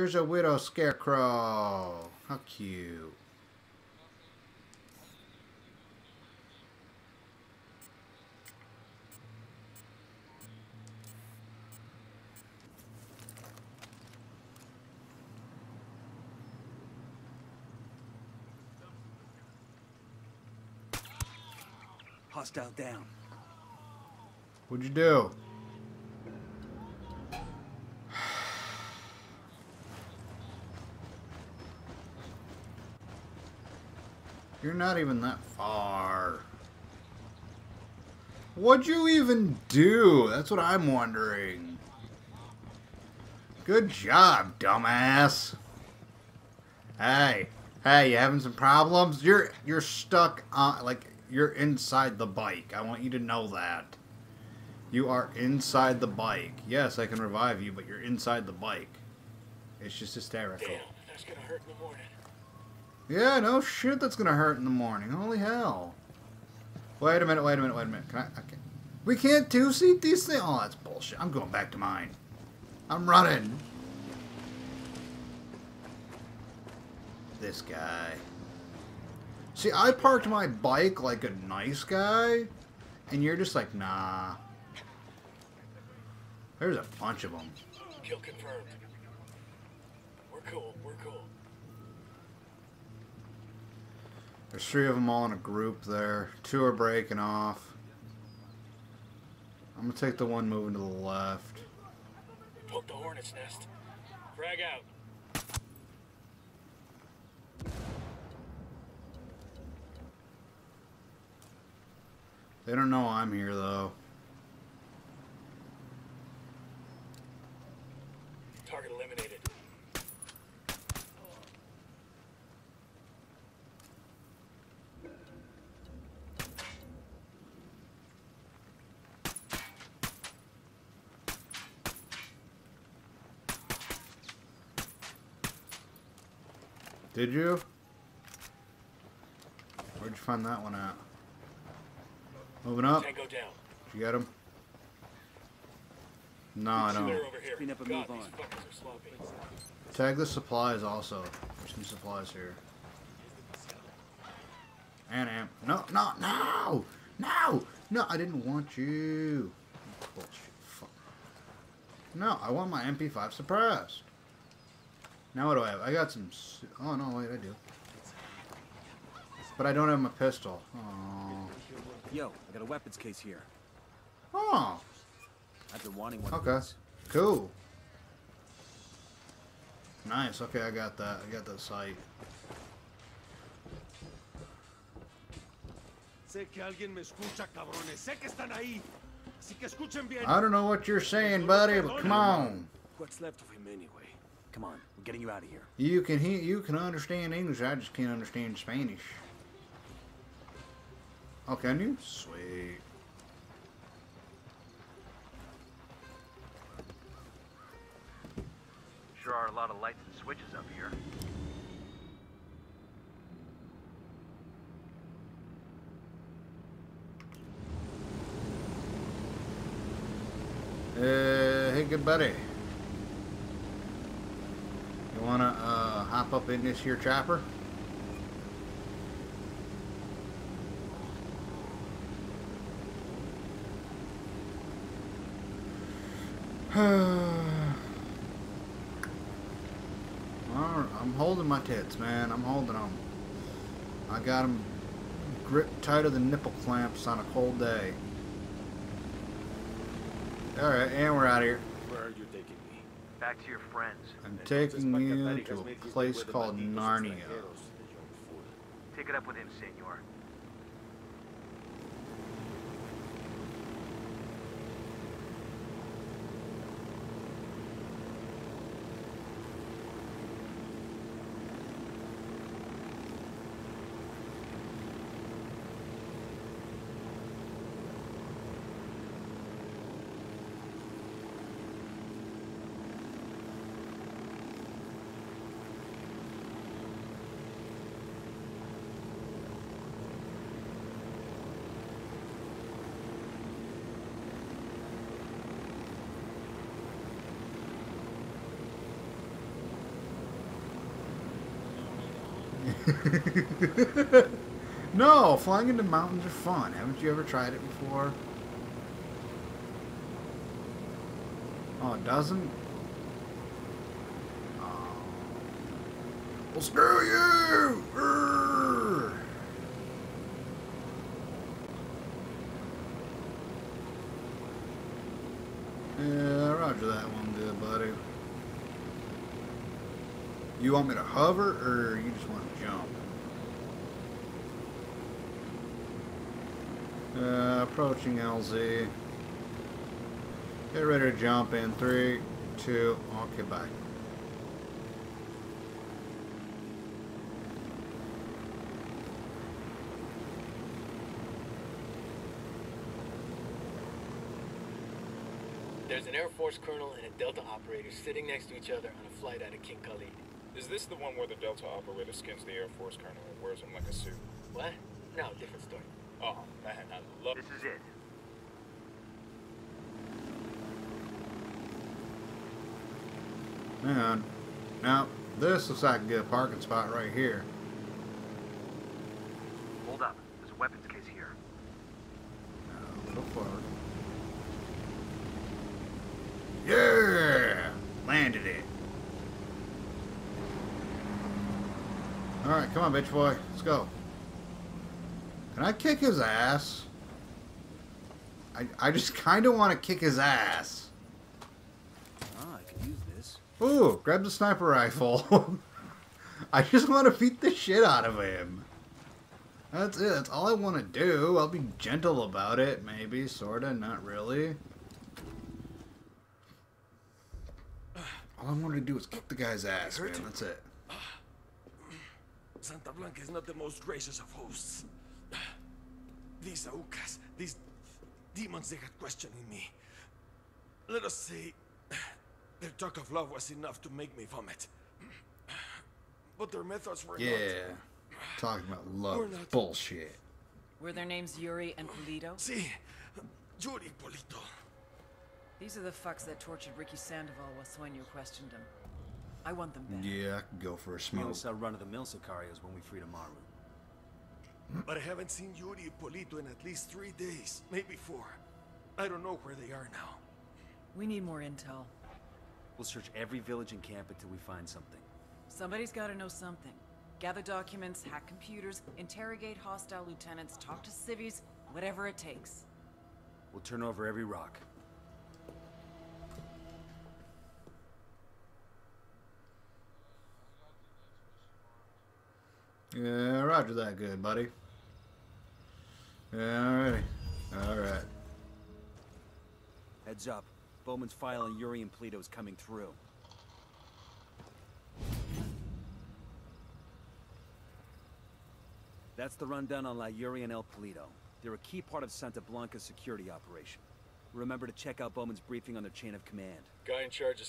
There's a widow scarecrow. How cute. Hostile down. What'd you do? You're not even that far. What'd you even do? That's what I'm wondering. Good job, dumbass. Hey, hey, you having some problems? You're you're stuck on like you're inside the bike. I want you to know that. You are inside the bike. Yes, I can revive you, but you're inside the bike. It's just hysterical. Damn, that's gonna hurt in the morning. Yeah, no shit that's gonna hurt in the morning. Holy hell. Wait a minute, wait a minute, wait a minute. Can I, can, we can't two-seat these things? Oh, that's bullshit. I'm going back to mine. I'm running. This guy. See, I parked my bike like a nice guy, and you're just like, nah. There's a bunch of them. Kill confirmed. We're cool. We're cool. There's three of them all in a group there. Two are breaking off. I'm gonna take the one moving to the left. Poke the hornet's nest. Frag out. They don't know I'm here though. Did you? Where'd you find that one at? Moving up. Tango down. You got him? No, I don't. over here. Clean up and move on. fuckers are sloppy. Tag the supplies also. There's some supplies here. And amp. No, no, no! No! No, I didn't want you. Bullshit. Fuck. No, I want my MP5 suppressed. Now what do I have? I got some... Oh, no, wait, I do. But I don't have my pistol. Oh. Yo, I got a weapons case here. Oh, I've been wanting one. okay. Cool. Nice. Okay, I got that. I got that sight. Sé que alguien me escucha, cabrones. Sé que están ahí. Así que escuchen bien. I don't know what you're saying, buddy, but come on. What's left of him anyway? Come on, we're getting you out of here. You can he you can understand English. I just can't understand Spanish. Oh, can you? Sweet. Sure are a lot of lights and switches up here. Uh, hey, good buddy. You wanna uh, hop up in this here chopper? I'm holding my tits, man. I'm holding them. I got them gripped tighter than nipple clamps on a cold day. Alright, and we're out of here. Where are you taking? Back to your friends. I'm taking you to a place called Narnia. Take it up with him, senor. no, flying into mountains are fun. Haven't you ever tried it before? Oh, it doesn't? Oh. Well, screw you! Urgh. Yeah, roger that one good, buddy. You want me to hover, or you just want to jump? Uh, approaching LZ. Get ready to jump in three, two, okay, bye. There's an Air Force colonel and a Delta operator sitting next to each other on a flight out of King Khalid. Is this the one where the Delta operator skins the Air Force colonel and wears him like a suit? What? No, different story. Oh, man, I love This is it. Hang on. Now, this looks like a good parking spot right here. Hold up. There's a weapons case here. Oh, now, go forward. Yeah! Landed it. Alright, come on, bitch boy. Let's go. Can I kick his ass? I, I just kind of want to kick his ass. Ah, I could use this. Ooh, grab the sniper rifle. I just want to beat the shit out of him. That's it. That's all I want to do. I'll be gentle about it, maybe, sorta, not really. All I want to do is kick the guy's ass, man. That's it. Santa Blanca is not the most gracious of hosts. These Aucas, these demons they had questioning me. Let us say their talk of love was enough to make me vomit. But their methods were Yeah. not. Talking about love We're not- bullshit. Were their names Yuri and Polito? See, Yuri Polito. These are the fucks that tortured Ricky Sandoval while Sueño questioned him. I want them back. Yeah, I could go for a We smoke. only sell run-of-the-mill Sicarios when we free Maru. But I haven't seen Yuri and Polito in at least three days, maybe four. I don't know where they are now. We need more intel. We'll search every village and camp until we find something. Somebody's gotta know something. Gather documents, hack computers, interrogate hostile lieutenants, talk to civvies, whatever it takes. We'll turn over every rock. Yeah, roger that good, buddy. Yeah, alrighty. Alright. Heads up. Bowman's file on Yuri and Polito is coming through. That's the rundown on La Yuri and El Polito. They're a key part of Santa Blanca's security operation. Remember to check out Bowman's briefing on their chain of command. Guy in charge of